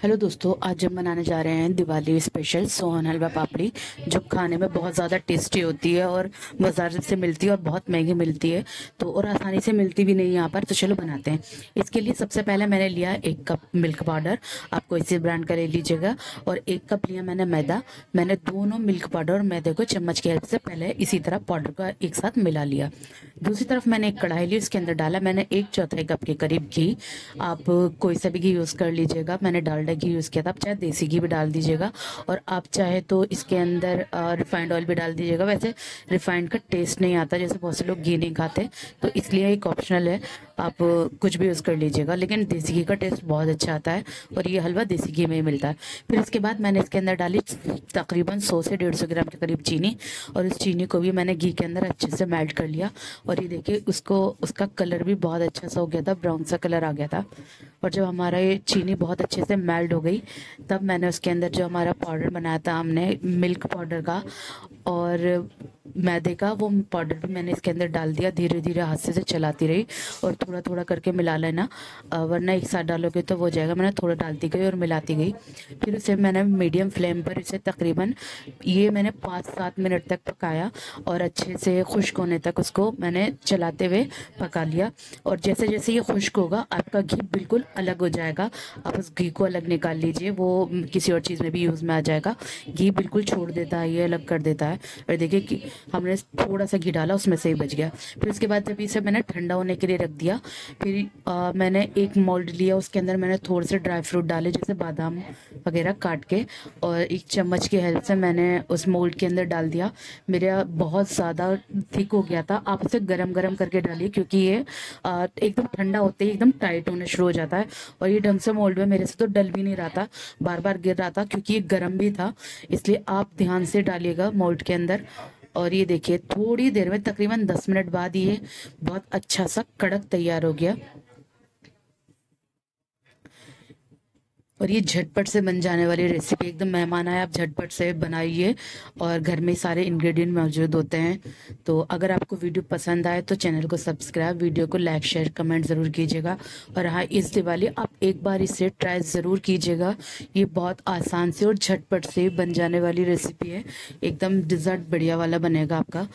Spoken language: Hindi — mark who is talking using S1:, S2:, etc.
S1: हेलो दोस्तों, आज हम बनाने जा रहे हैं दिवाली स्पेशल सोहन हलवा पापड़ी, जो खाने में बहुत ज़्यादा टेस्टी होती है और बाज़ार से मिलती है और बहुत महँगी मिलती है तो और आसानी से मिलती भी नहीं यहाँ पर तो चलो बनाते हैं। इसके लिए सबसे पहले मैंने लिया एक कप मिल्क पाउडर आपको इसी ब्रांड का ले लीजिएगा, और एक कप लिया मैंने मैदा। मैंने दोनों मिल्क पाउडर और मैदे को चम्मच की हेल्प से पहले इसी तरह पाउडर का एक साथ मिला लिया। दूसरी तरफ़ मैंने एक कढ़ाई ली, उसके अंदर डाला मैंने एक चौथाई कप के करीब घी। आप कोई सा भी घी यूज़ कर लीजिएगा, मैंने डाल डालडा घी यूज़ किया था आप चाहे देसी घी भी डाल दीजिएगा और आप चाहे तो इसके अंदर रिफाइंड ऑयल भी डाल दीजिएगा। वैसे रिफाइंड का टेस्ट नहीं आता, जैसे बहुत से लोग घी नहीं खाते तो इसलिए एक ऑप्शनल है, आप कुछ भी यूज़ कर लीजिएगा। लेकिन देसी घी का टेस्ट बहुत अच्छा आता है और ये हलवा देसी घी में ही मिलता है। फिर इसके बाद मैंने इसके अंदर डाली तकरीबन सौ से डेढ़ ग्राम के करीब चीनी और इस चीनी को भी मैंने घी के अंदर अच्छे से मेल्ट कर लिया और ये देखिए उसको, उसका कलर भी बहुत अच्छा सा हो गया था ब्राउन सा कलर आ गया था। और जब हमारा ये चीनी बहुत अच्छे से मेल्ट हो गई। तब मैंने उसके अंदर जो हमारा पाउडर बनाया था, हमने मिल्क पाउडर का, और मैदे का वो पाउडर भी मैंने इसके अंदर डाल दिया धीरे धीरे हाथ से चलाती रही और थोड़ा थोड़ा करके मिला लेना। वरना एक साथ डालोगे तो वो जाएगा। मैंने थोड़ा डालती गई और मिलाती गई। फिर उसे मैंने मीडियम फ्लेम पर इसे तकरीबन, ये मैंने पाँच सात मिनट तक पकाया और अच्छे से खुश्क होने तक उसको मैंने चलाते हुए पका लिया। और जैसे जैसे ये खुश्क होगा, आपका घी बिल्कुल अलग हो जाएगा। आप उस घी को अलग निकाल लीजिए, वो किसी और चीज़ में भी यूज़ में आ जाएगा। घी बिल्कुल छोड़ देता है, ये अलग कर देता है। और देखिए हमने थोड़ा सा घी डाला उसमें से ही बच गया। फिर उसके बाद जब इसे मैंने ठंडा होने के लिए रख दिया फिर आ, मैंने एक मोल्ड लिया उसके अंदर मैंने थोड़े से ड्राई फ्रूट डाले जैसे बादाम वगैरह काट के और एक चम्मच की हेल्प से मैंने उस मोल्ड के अंदर डाल दिया। मेरा बहुत ज़्यादा थिक हो गया था। आप उसे गर्म गर्म करके डालिए क्योंकि ये एकदम ठंडा होते ही एकदम टाइट होने शुरू हो जाता है और ये ढंग से मोल्ड में मेरे से तो डल भी नहीं रहा था बार बार गिर रहा था क्योंकि ये गर्म भी था इसलिए आप ध्यान से डालिएगा मोल्ड के अंदर। और ये देखिए, थोड़ी देर में, तकरीबन दस मिनट बाद ये बहुत अच्छा सा कड़क तैयार हो गया। और ये झटपट से बन जाने वाली रेसिपी एकदम मेहमान आए, आप झटपट से बनाइए और घर में सारे इंग्रेडिएंट मौजूद होते हैं। तो अगर आपको वीडियो पसंद आए तो चैनल को सब्सक्राइब वीडियो को लाइक शेयर कमेंट ज़रूर कीजिएगा। और हाँ इस दिवाली आप एक बार इसे ट्राई ज़रूर कीजिएगा। ये बहुत आसान से और झटपट से बन जाने वाली रेसिपी है। एकदम डिज़र्ट बढ़िया वाला बनेगा आपका।